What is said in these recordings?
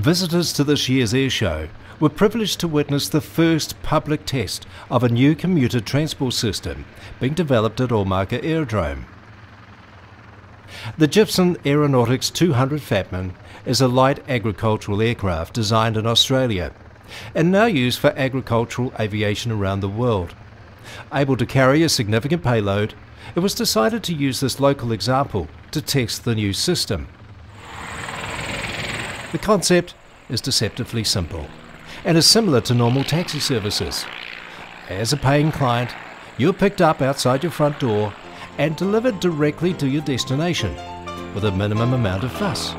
Visitors to this year's air show were privileged to witness the first public test of a new commuter transport system being developed at Omaka Aerodrome. The Gippsland Aeronautics 200 Fatman is a light agricultural aircraft designed in Australia and now used for agricultural aviation around the world. Able to carry a significant payload, it was decided to use this local example to test the new system. The concept is deceptively simple and is similar to normal taxi services. As a paying client, you're picked up outside your front door and delivered directly to your destination with a minimum amount of fuss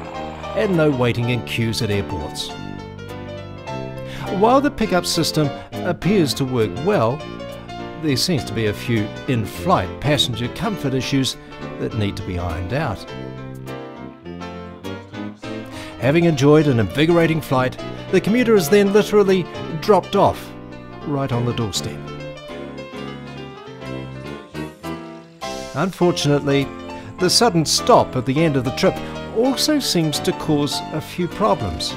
and no waiting in queues at airports. While the pickup system appears to work well, there seems to be a few in flight passenger comfort issues that need to be ironed out. Having enjoyed an invigorating flight, the commuter is then literally dropped off right on the doorstep. Unfortunately, the sudden stop at the end of the trip also seems to cause a few problems.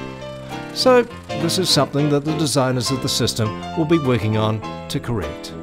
So, this is something that the designers of the system will be working on to correct.